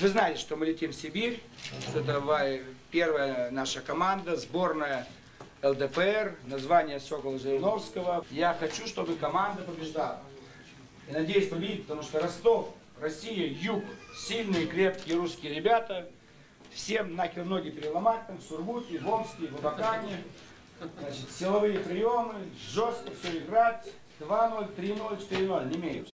Вы знаете, что мы летим в Сибирь, что это первая наша команда, сборная ЛДПР, название Сокола Жириновского. Я хочу, чтобы команда побеждала. И надеюсь победит, потому что Ростов, Россия, Юг, сильные, крепкие русские ребята. Всем нахер ноги переломать там в Сургуте, в Омске, в Абакане. Значит, силовые приемы, жестко все играть. 2-0, 3-0, 4-0, не имею.